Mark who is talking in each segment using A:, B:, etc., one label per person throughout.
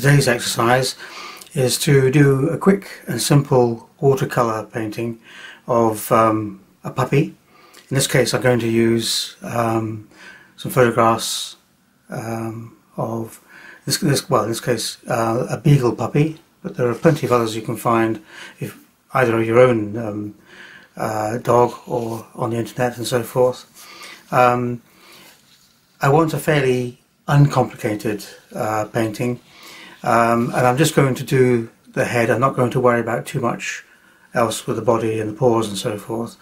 A: today's exercise is to do a quick and simple watercolour painting of um, a puppy. In this case I'm going to use um, some photographs um, of this, this, well in this case uh, a beagle puppy but there are plenty of others you can find if either your own um, uh, dog or on the internet and so forth. Um, I want a fairly uncomplicated uh, painting um, and I'm just going to do the head. I'm not going to worry about too much else with the body and the paws and so forth.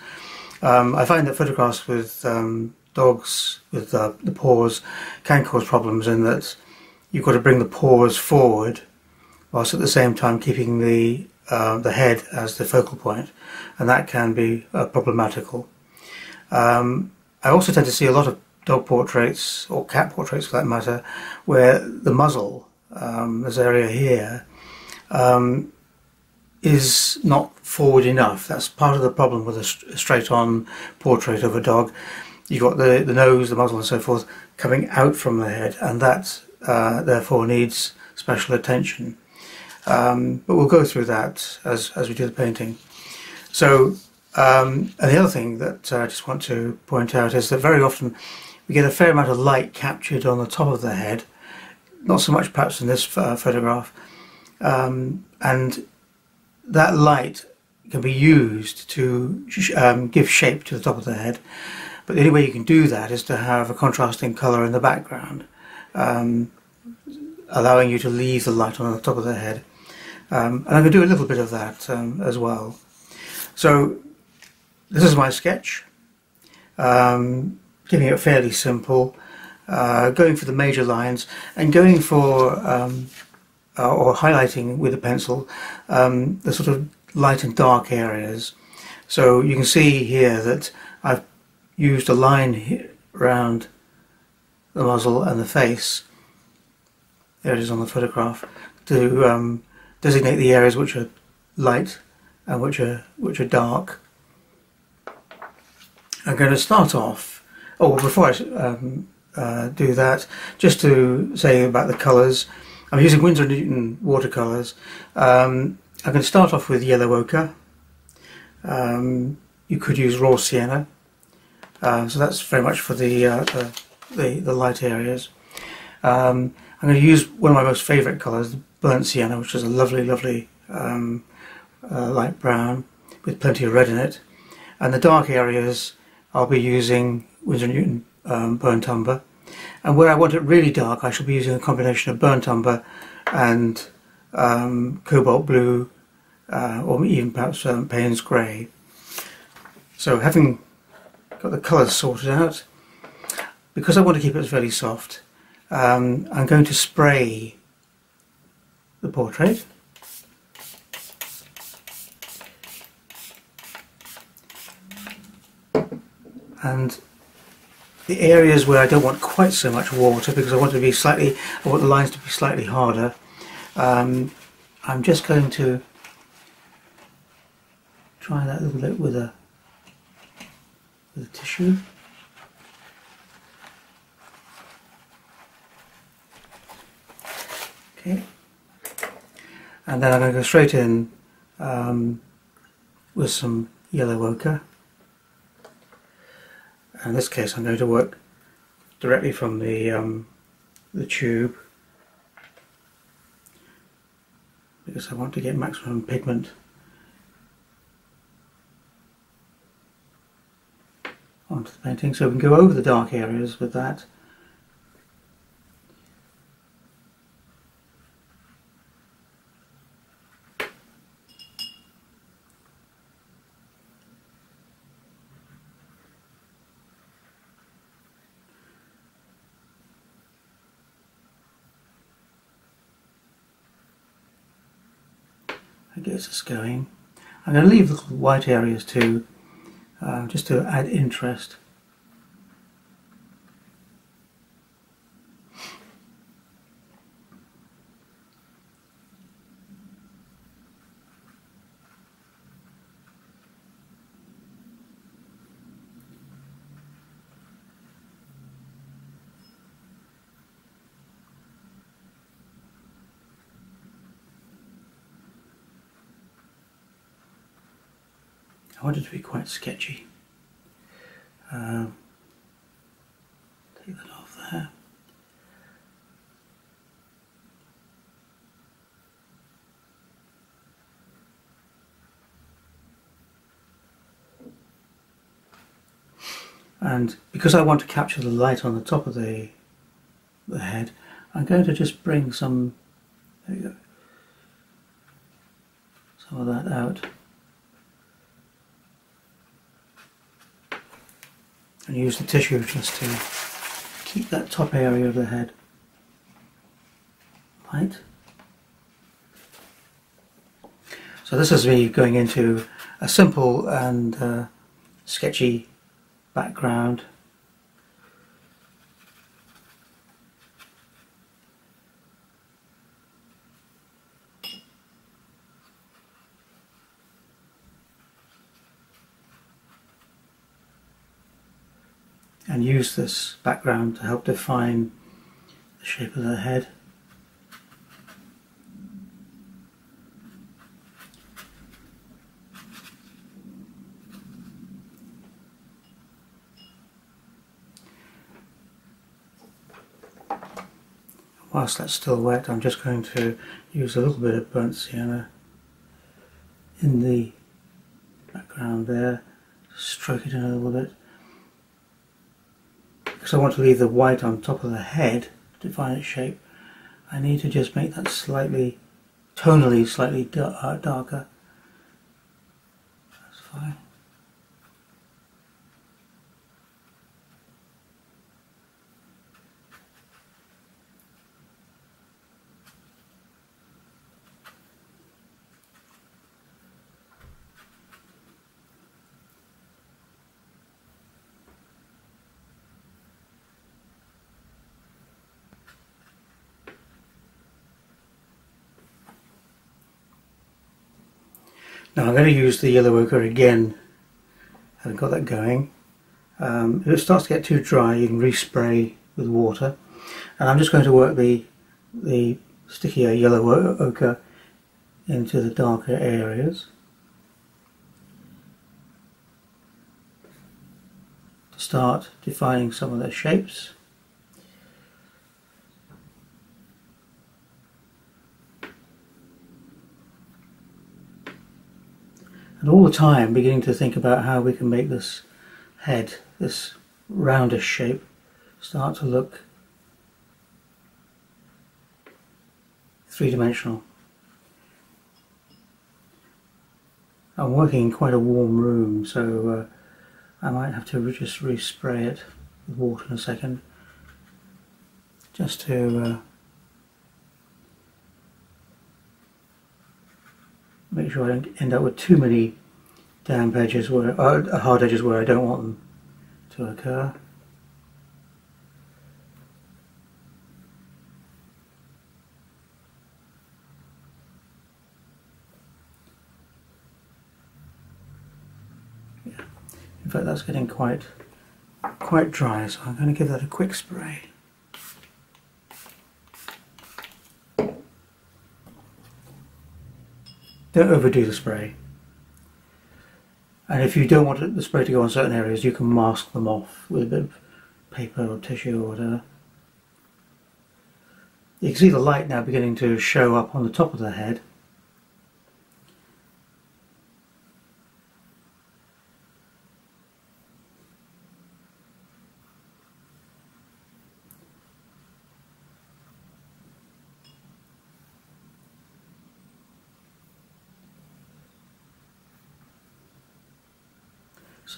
A: Um, I find that photographs with um, dogs with uh, the paws can cause problems in that you've got to bring the paws forward whilst at the same time keeping the uh, the head as the focal point and that can be uh, problematical. Um, I also tend to see a lot of dog portraits or cat portraits for that matter where the muzzle, um, this area here, um, is not forward enough. That's part of the problem with a straight on portrait of a dog. You've got the, the nose, the muzzle and so forth coming out from the head and that uh, therefore needs special attention. Um, but we'll go through that as, as we do the painting. So, um, and the other thing that uh, I just want to point out is that very often we get a fair amount of light captured on the top of the head, not so much perhaps in this uh, photograph, um, and that light can be used to um, give shape to the top of the head. But the only way you can do that is to have a contrasting colour in the background, um, allowing you to leave the light on the top of the head. Um, and I'm going to do a little bit of that um, as well. So this is my sketch, um, keeping it fairly simple, uh, going for the major lines and going for um, uh, or highlighting with a pencil um, the sort of light and dark areas. So you can see here that I've used a line around the muzzle and the face, there it is on the photograph, to um, designate the areas which are light and which are which are dark. I'm going to start off. Oh, before I um, uh, do that, just to say about the colours, I'm using Winsor Newton watercolours. Um, I'm going to start off with yellow ochre. Um, you could use raw sienna, uh, so that's very much for the uh, the, the, the, light areas. Um, I'm going to use one of my most favourite colours, burnt sienna, which is a lovely, lovely um, uh, light brown with plenty of red in it. And the dark areas, I'll be using Winsor & Newton um, burnt umber. And where I want it really dark, I shall be using a combination of burnt umber and um, cobalt blue, uh, or even perhaps um, Payne's grey. So having got the colours sorted out, because I want to keep it fairly soft, um, I'm going to spray the portrait. And the areas where I don't want quite so much water because I want to be slightly, I want the lines to be slightly harder, um, I'm just going to try that a little bit with a, with a tissue. Okay. And then I'm going to go straight in um, with some yellow ochre. In this case I'm going to work directly from the, um, the tube. Because I want to get maximum pigment. Onto the painting. So we can go over the dark areas with that gets us going. I'm going to leave the white areas too, uh, just to add interest. It to be quite sketchy. Um, take that off there. and because I want to capture the light on the top of the the head I'm going to just bring some there you go some of that out and use the tissue just to keep that top area of the head light so this is me going into a simple and uh, sketchy background. And use this background to help define the shape of the head. whilst that's still wet I'm just going to use a little bit of burnt sienna in the background there stroke it in a little bit because I want to leave the white on top of the head to define its shape. I need to just make that slightly tonally slightly uh, darker. That's fine Now I'm going to use the yellow ochre again. I've got that going. Um, if it starts to get too dry you can respray with water and I'm just going to work the the stickier yellow ochre into the darker areas to start defining some of their shapes. And all the time beginning to think about how we can make this head, this roundish shape, start to look three-dimensional. I'm working in quite a warm room so uh, I might have to just respray it with water in a second just to uh, make sure I don't end up with too many damp edges where uh, hard edges where I don't want them to occur. Yeah. In fact that's getting quite quite dry so I'm going to give that a quick spray. Don't overdo the spray. And if you don't want the spray to go on certain areas, you can mask them off with a bit of paper or tissue or whatever. You can see the light now beginning to show up on the top of the head.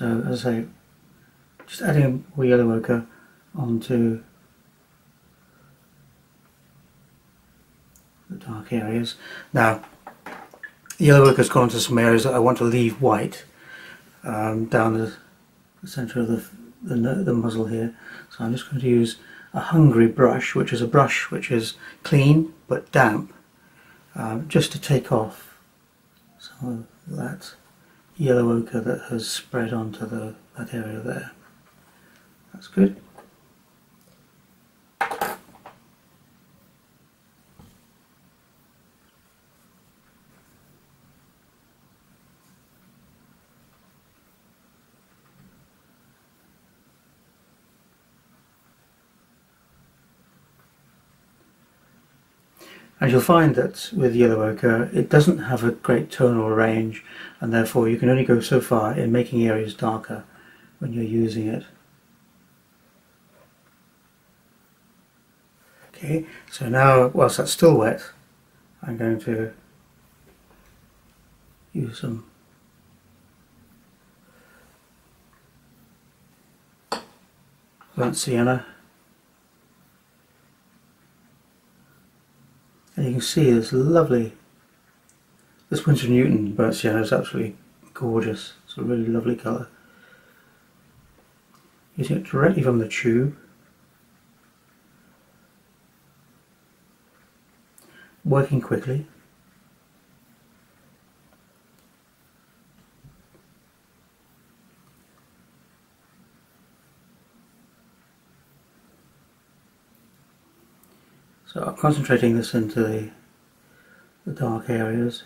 A: So as I say, just adding more yellow ochre onto the dark areas. Now, the yellow ochre has gone to some areas that I want to leave white um, down the, the centre of the, the, the muzzle here. So I'm just going to use a hungry brush, which is a brush which is clean but damp, um, just to take off some of that yellow ochre that has spread onto the, that area there. That's good. And you'll find that with yellow ochre, it doesn't have a great tonal range, and therefore you can only go so far in making areas darker when you're using it. Okay, so now whilst that's still wet, I'm going to use some burnt sienna and you can see this lovely this Winsor Newton burnt sienna is absolutely gorgeous. It's a really lovely colour. Using it directly from the tube. Working quickly So I'm concentrating this into the, the dark areas.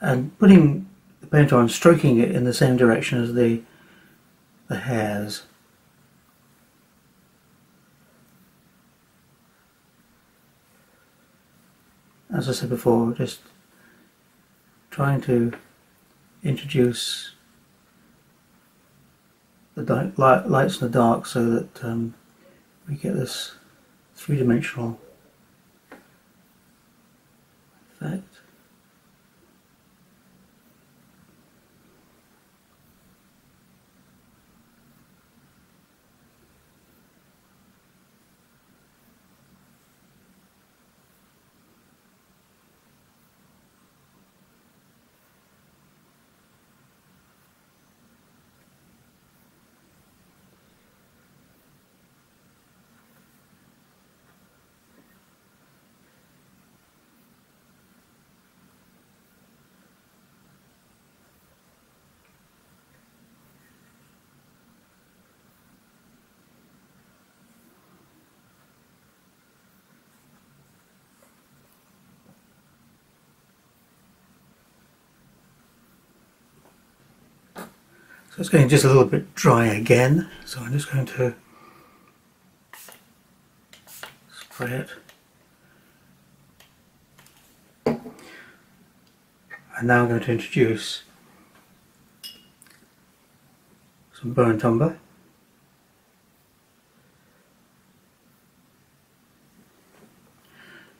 A: And putting the paint on, stroking it in the same direction as the, the hairs. As I said before, just trying to introduce the light, lights in the dark so that um, we get this three-dimensional effect. So it's getting just a little bit dry again, so I'm just going to spray it. And now I'm going to introduce some burnt umber.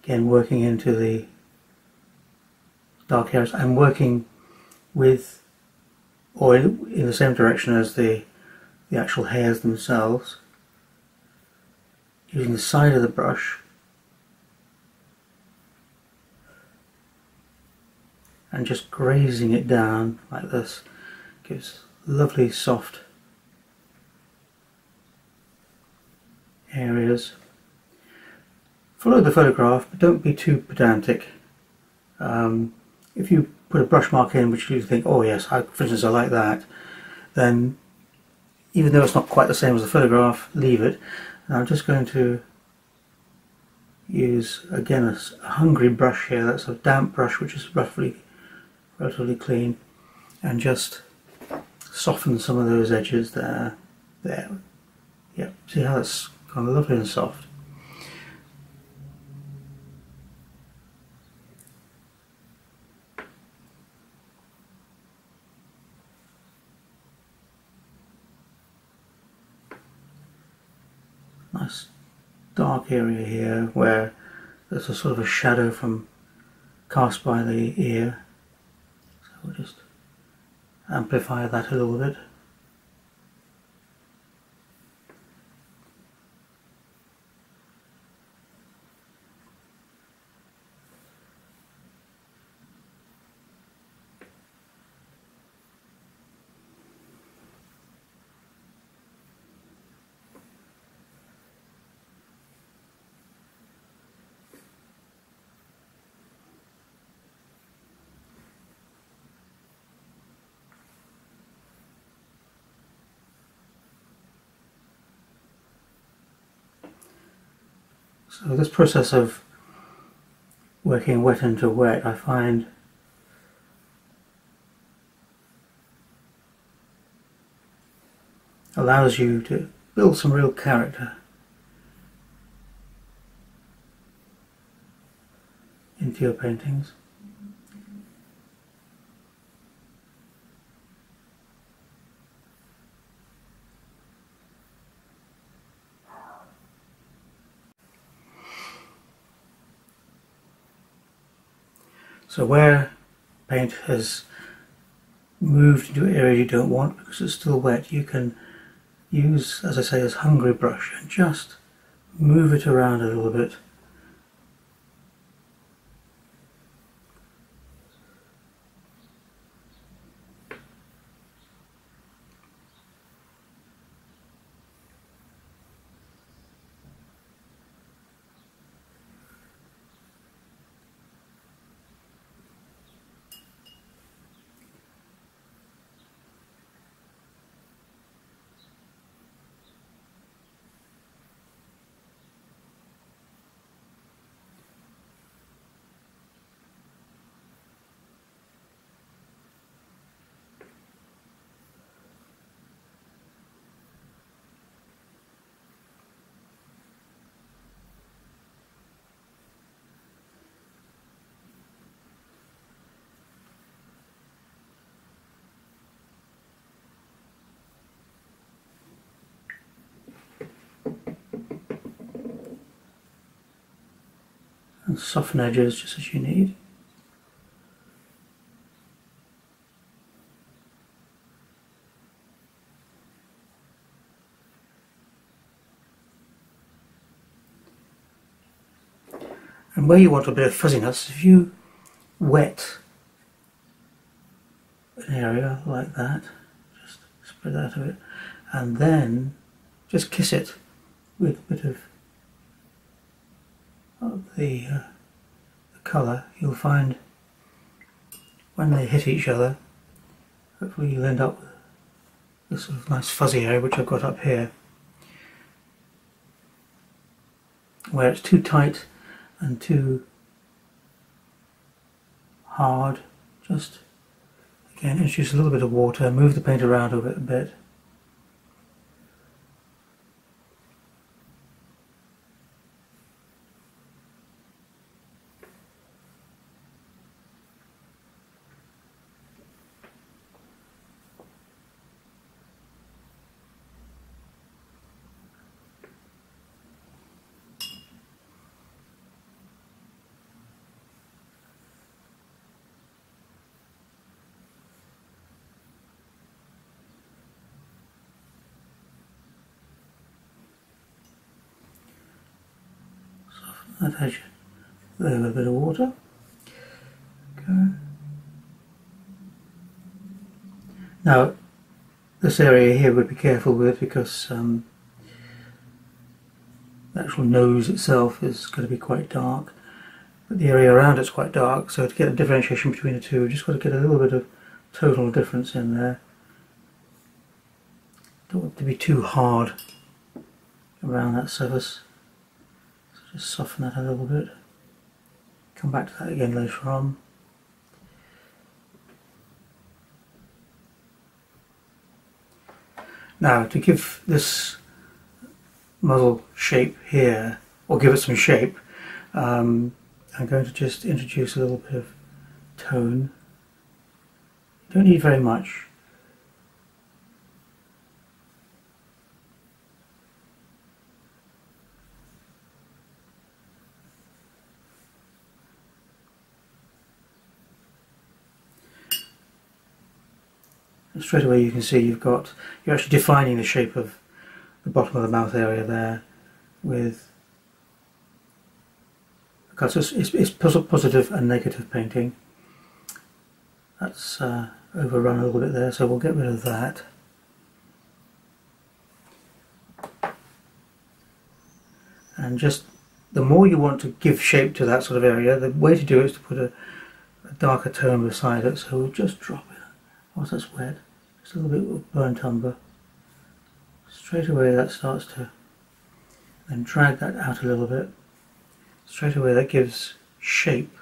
A: Again working into the dark areas. I'm working with or in, in the same direction as the, the actual hairs themselves using the side of the brush and just grazing it down like this gives lovely soft areas. Follow the photograph but don't be too pedantic. Um, if you put a brush mark in which you think, oh yes, I, for instance, I like that, then even though it's not quite the same as the photograph, leave it. And I'm just going to use, again, a, a hungry brush here. That's a damp brush, which is roughly relatively clean, and just soften some of those edges there. There. Yep, see how that's kind of lovely and soft. nice dark area here where there's a sort of a shadow from cast by the ear. So we'll just amplify that a little bit process of working wet into wet, I find allows you to build some real character into your paintings. So where paint has moved into an area you don't want because it's still wet, you can use, as I say, this hungry brush and just move it around a little bit. And soften edges just as you need. And where you want a bit of fuzziness, if you wet an area like that, just spread out of it, and then just kiss it with a bit of the, uh, the colour, you'll find when they hit each other, hopefully you'll end up with this sort of nice fuzzy area which I've got up here. Where it's too tight and too hard, just again introduce a little bit of water, move the paint around a bit. A bit I've had a little bit of water. Okay. Now, this area here would be careful with because um, the actual nose itself is going to be quite dark, but the area around it's quite dark. So to get a differentiation between the two, we've just got to get a little bit of total difference in there. Don't want it to be too hard around that surface. Just soften that a little bit. Come back to that again later on. Now to give this muzzle shape here, or give it some shape, um, I'm going to just introduce a little bit of tone. Don't need very much. Straight away you can see you've got, you're actually defining the shape of the bottom of the mouth area there with, because it's, it's, it's positive and negative painting. That's uh, overrun a little bit there, so we'll get rid of that. And just the more you want to give shape to that sort of area, the way to do it is to put a, a darker tone beside it. So we'll just drop it. Once that's wet, a little bit of burnt umber. Straight away that starts to then drag that out a little bit. Straight away that gives shape.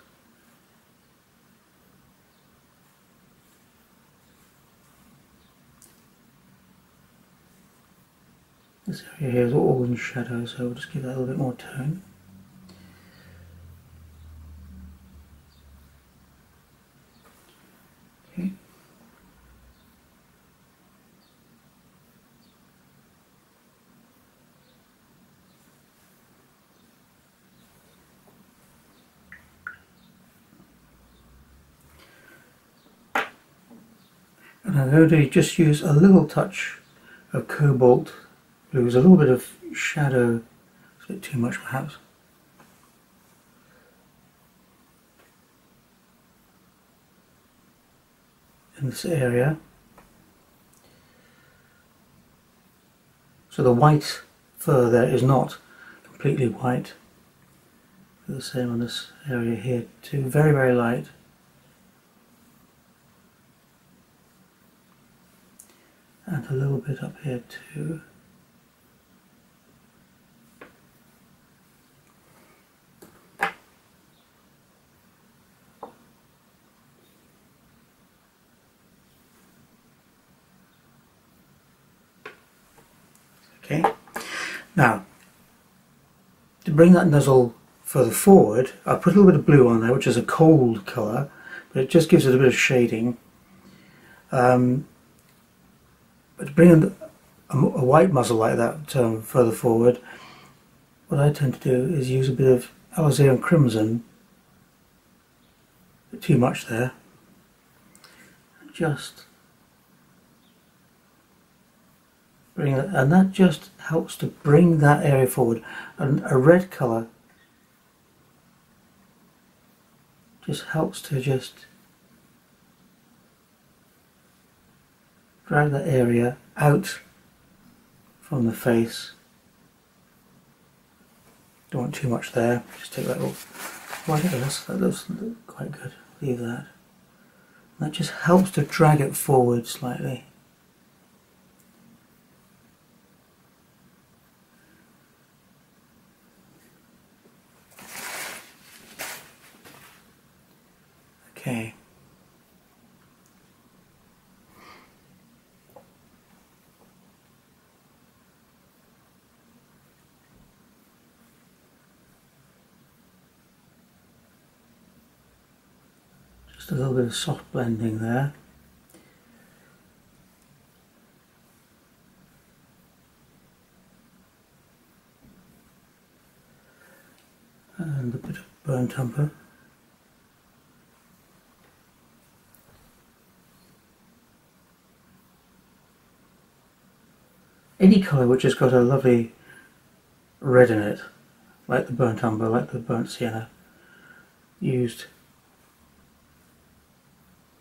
A: This area here is all in shadow, so we'll just give that a little bit more tone. And I'm going to just use a little touch of cobalt blues, a little bit of shadow, a bit too much perhaps. In this area. So the white fur there is not completely white. The same on this area here too, very very light. A little bit up here too. Okay, now to bring that muzzle further forward, I put a little bit of blue on there, which is a cold colour, but it just gives it a bit of shading. Um, but to bring a, a, a white muzzle like that um, further forward, what I tend to do is use a bit of alizarin crimson, too much there, just bring it, and that just helps to bring that area forward. And a red colour just helps to just drag that area out from the face. Don't want too much there, just take that off. That that looks quite good, leave that. That just helps to drag it forward slightly. Okay. Just a little bit of soft blending there. And a bit of burnt umber. any colour which has got a lovely red in it, like the burnt umber, like the burnt sienna, used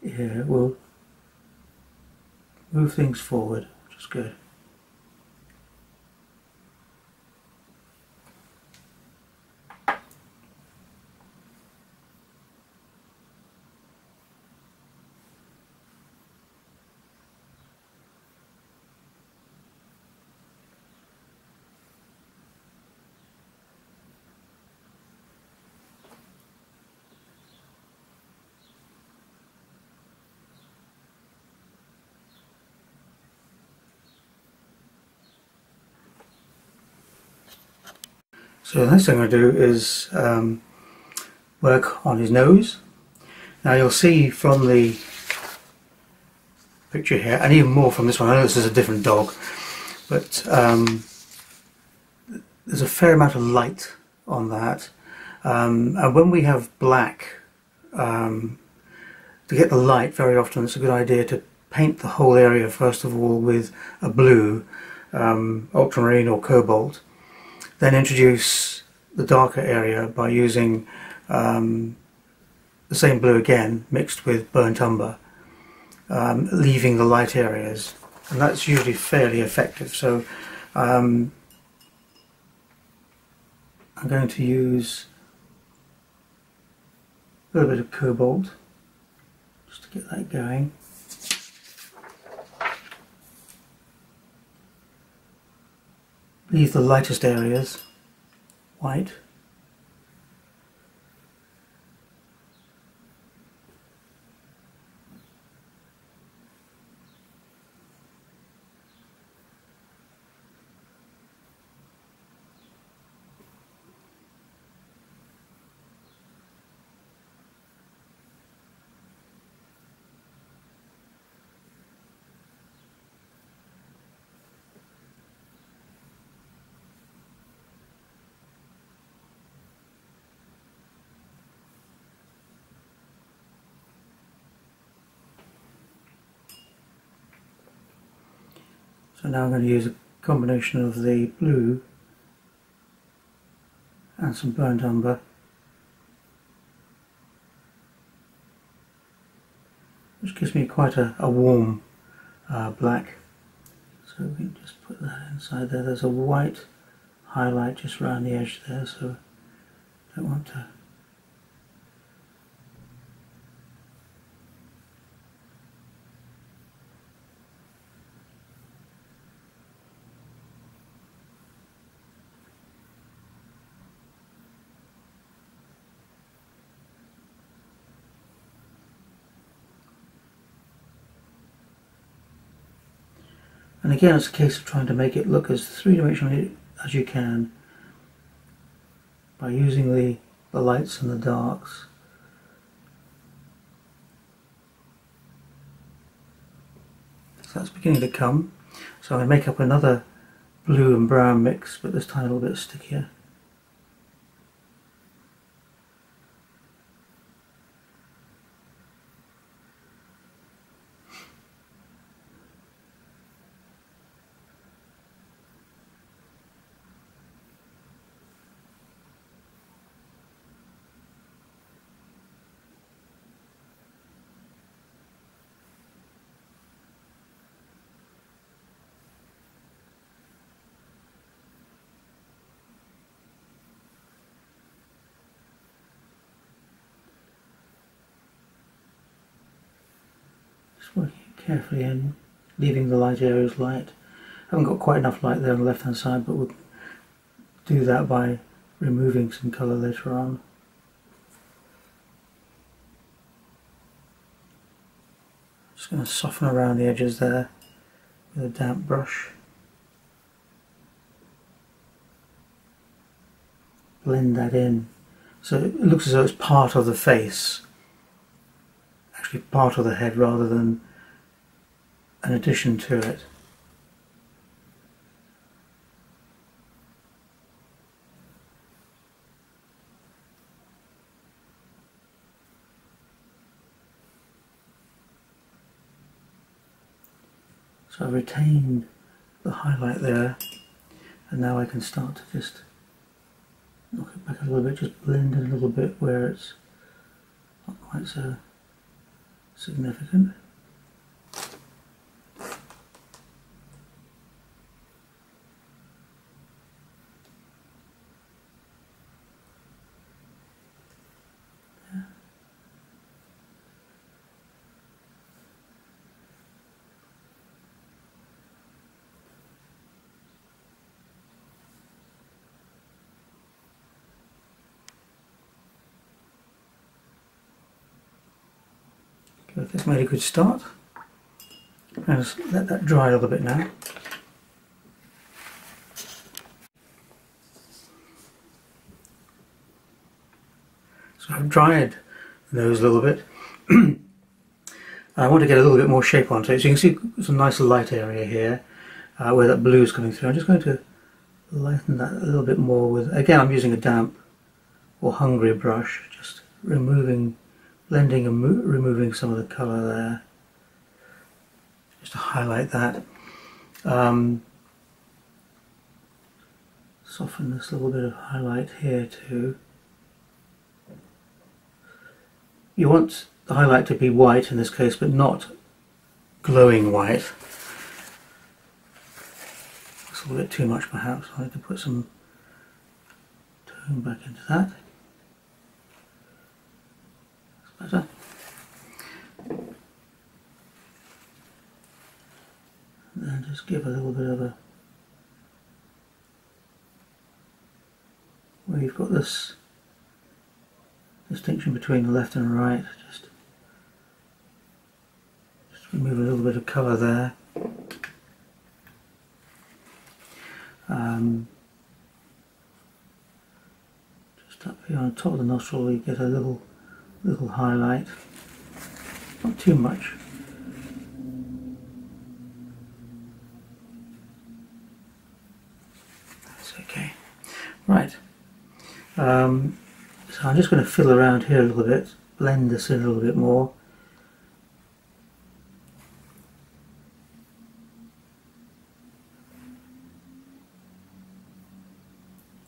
A: here will move things forward, which is good. So the next thing I'm going to do is um, work on his nose. Now you'll see from the picture here, and even more from this one, I know this is a different dog, but um, there's a fair amount of light on that. Um, and when we have black, um, to get the light, very often it's a good idea to paint the whole area first of all with a blue, um, ultramarine or cobalt, then introduce the darker area by using um, the same blue again mixed with burnt umber, um, leaving the light areas. And that's usually fairly effective. So um, I'm going to use a little bit of cobalt just to get that going. Leave the lightest areas. White So now I'm going to use a combination of the blue and some burnt umber which gives me quite a, a warm uh, black. So we can just put that inside there. There's a white highlight just around the edge there so don't want to And again, it's a case of trying to make it look as three-dimensional as you can by using the, the lights and the darks. So that's beginning to come. So I make up another blue and brown mix, but this time a little bit stickier. Just working it carefully in, leaving the light areas light. I haven't got quite enough light there on the left hand side, but we'll do that by removing some colour later on. Just going to soften around the edges there with a damp brush. Blend that in so it looks as though it's part of the face actually part of the head rather than an addition to it. So I've retained the highlight there and now I can start to just knock it back a little bit, just blend it a little bit where it's not quite so significant. But that's made a good start. Let's let that dry a little bit now. So I've dried those a little bit. I want to get a little bit more shape onto it. So you can see some nice light area here uh, where that blue is coming through. I'm just going to lighten that a little bit more with, again I'm using a damp or hungry brush, just removing blending and removing some of the colour there. Just to highlight that. Um, soften this little bit of highlight here too. You want the highlight to be white in this case but not glowing white. It's a little bit too much perhaps. I need to put some tone back into that just give a little bit of a where you've got this distinction between the left and right. Just just remove a little bit of colour there. Um, just up here on top of the nostril you get a little little highlight, not too much. That's okay. Right, um, so I'm just going to fiddle around here a little bit, blend this in a little bit more.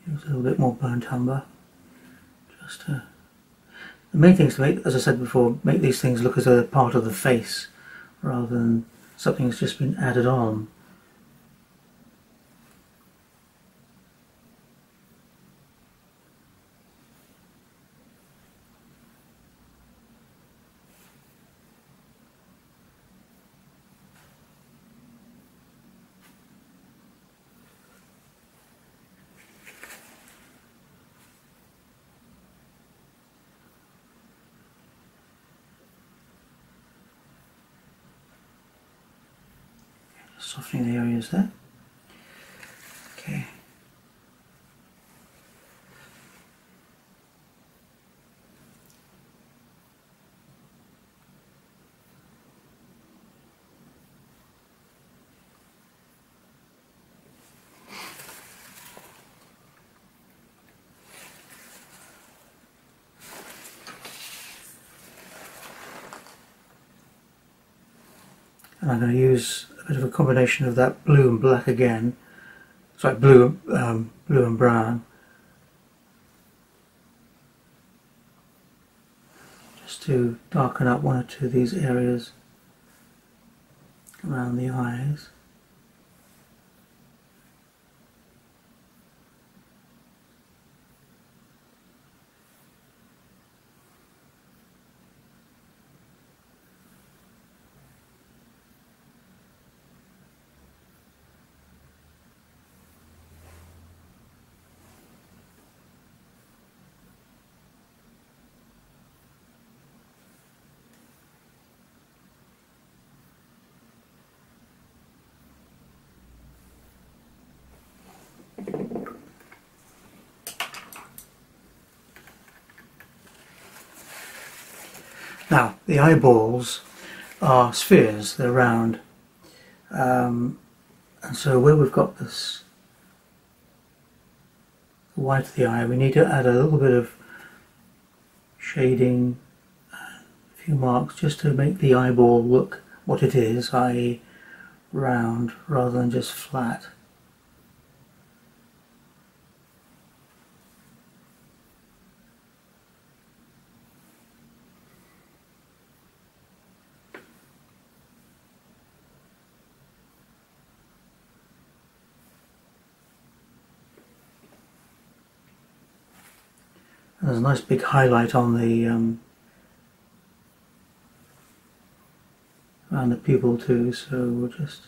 A: Use a little bit more burnt umber just to the main thing is to make, as I said before, make these things look as though they're part of the face rather than something that's just been added on. softening the areas there. Okay. and I'm going to use a bit of a combination of that blue and black again. Sorry blue um, blue and brown. Just to darken up one or two of these areas around the eyes Now, the eyeballs are spheres, they're round. Um, and so where we've got this white of the eye, we need to add a little bit of shading, a few marks, just to make the eyeball look what it is, i.e. round, rather than just flat. There's a nice big highlight on the um, around the pupil too, so we'll just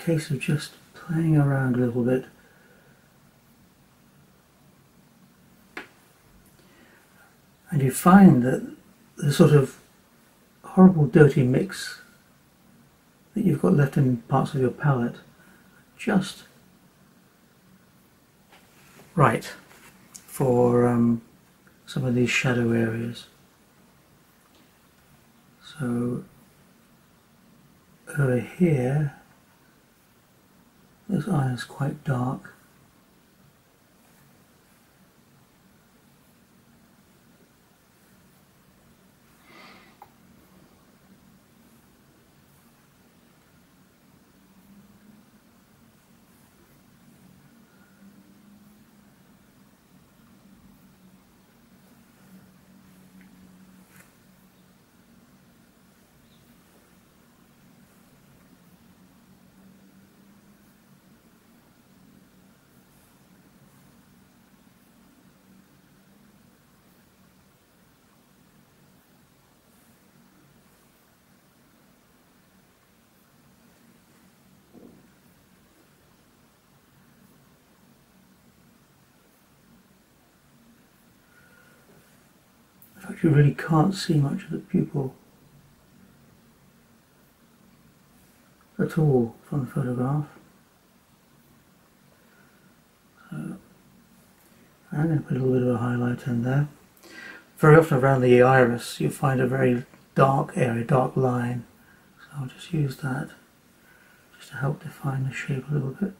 A: case of just playing around a little bit. And you find that the sort of horrible dirty mix that you've got left in parts of your palette just right for um, some of these shadow areas. So over here this eye is quite dark. You really can't see much of the pupil at all from the photograph. So I'm going to put a little bit of a highlight in there. Very often around the iris you find a very dark area, dark line. So I'll just use that just to help define the shape a little bit.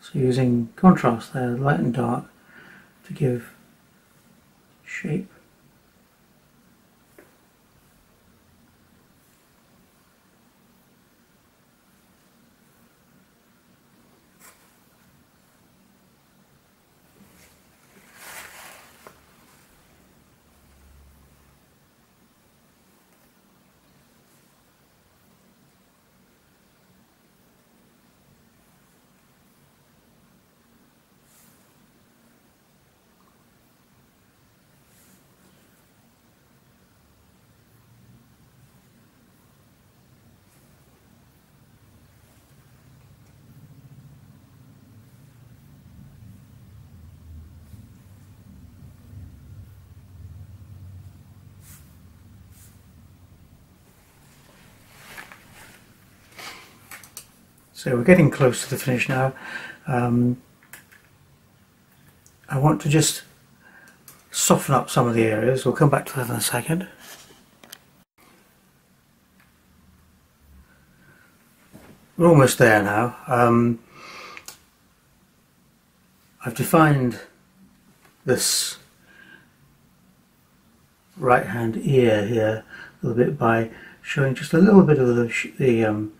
A: So using contrast there, light and dark, to give shape. So we're getting close to the finish now. Um, I want to just soften up some of the areas. We'll come back to that in a second. We're almost there now. Um, I've defined this right hand ear here a little bit by showing just a little bit of the, the um,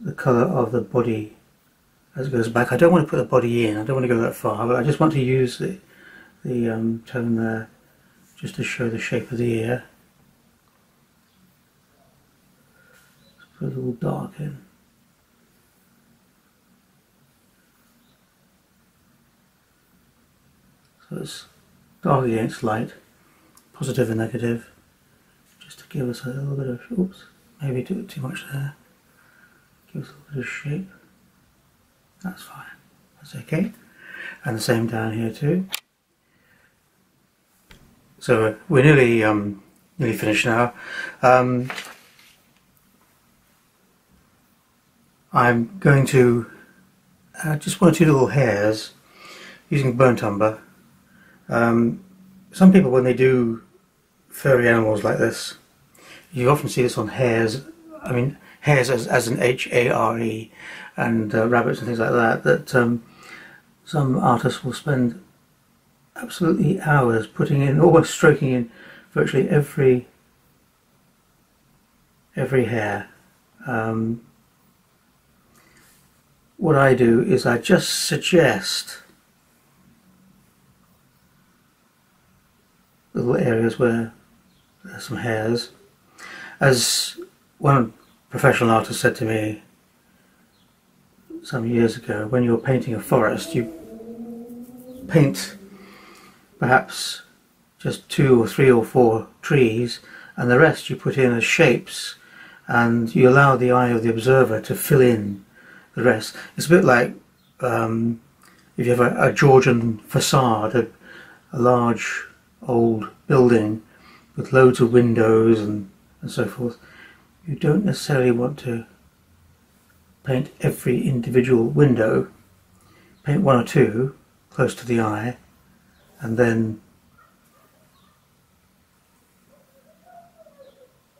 A: the colour of the body as it goes back. I don't want to put the body in, I don't want to go that far, but I just want to use the, the um, tone there just to show the shape of the ear. Put a little dark in. So it's dark against light, positive and negative, just to give us a little bit of, oops, maybe too, too much there. Gives a little bit of shape. That's fine. That's okay. And the same down here too. So we're nearly um, nearly finished now. Um, I'm going to uh, just one or two little hairs using burnt umber. Um, some people when they do furry animals like this, you often see this on hares. I mean, hares as, as an H-A-R-E and uh, rabbits and things like that, that um, some artists will spend absolutely hours putting in, almost stroking in virtually every every hair. Um, what I do is I just suggest little areas where there's some hairs. As one professional artist said to me some years ago, when you're painting a forest, you paint perhaps just two or three or four trees and the rest you put in as shapes and you allow the eye of the observer to fill in the rest. It's a bit like um, if you have a, a Georgian facade, a, a, large old building with loads of windows and, and so forth you don't necessarily want to paint every individual window. paint one or two close to the eye and then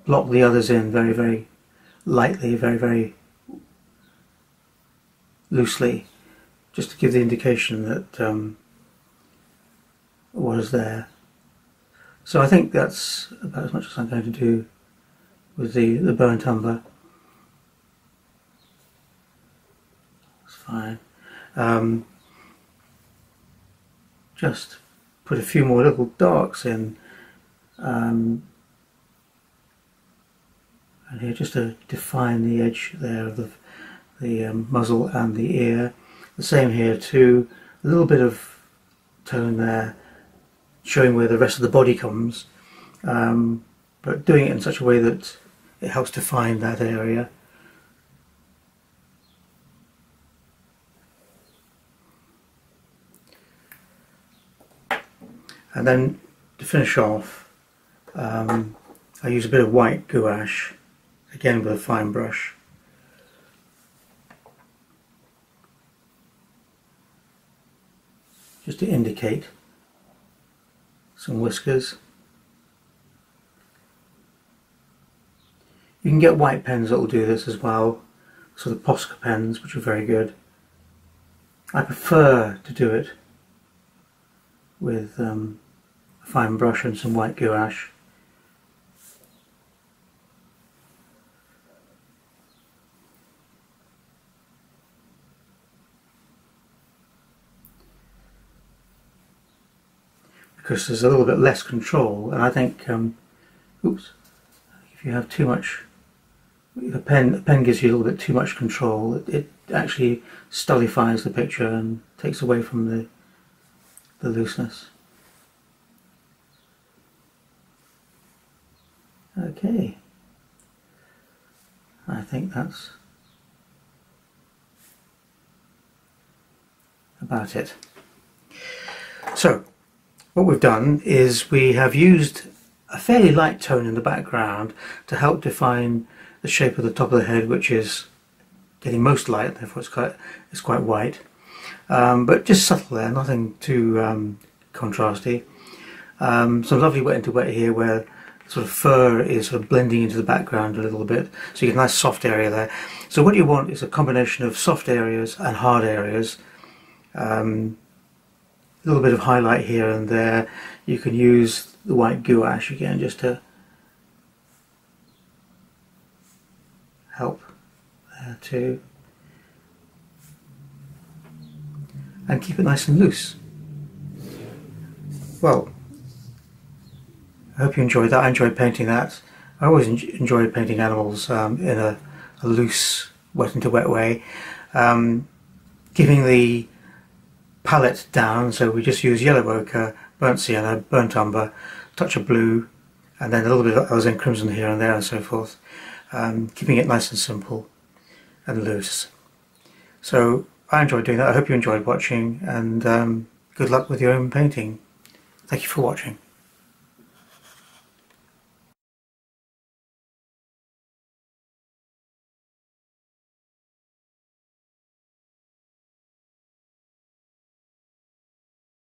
A: block the others in very very lightly, very very loosely just to give the indication that um, what is there. So I think that's about as much as I'm going to do with the, the burnt umber. That's fine. Um, just put a few more little darks in um, and here just to define the edge there of the, the um, muzzle and the ear. The same here too, a little bit of tone there showing where the rest of the body comes, um, but doing it in such a way that it helps to find that area. And then to finish off, um, I use a bit of white gouache, again with a fine brush. Just to indicate some whiskers. You can get white pens that will do this as well, so the Posca pens, which are very good. I prefer to do it with um, a fine brush and some white gouache. because there's a little bit less control and I think um, oops if you have too much the pen the pen gives you a little bit too much control. It, it actually stullifies the picture and takes away from the the looseness. Okay. I think that's about it. So what we've done is we have used a fairly light tone in the background to help define the shape of the top of the head which is getting most light therefore it's quite, it's quite white. Um, but just subtle there nothing too um, contrasty. Um, some lovely wet into wet here where sort of fur is sort of blending into the background a little bit. So you get a nice soft area there. So what you want is a combination of soft areas and hard areas. Um, a little bit of highlight here and there. You can use the white gouache again just to help there too. And keep it nice and loose. Well, I hope you enjoyed that. I enjoyed painting that. I always enjoy painting animals um, in a, a, loose, wet into wet way. Um, giving the palette down so we just use yellow ochre, burnt sienna, burnt umber, touch of blue and then a little bit of alizarin crimson here and there and so forth um, keeping it nice and simple and loose. So I enjoyed doing that, I hope you enjoyed watching and um, good luck with your own painting. Thank you for watching.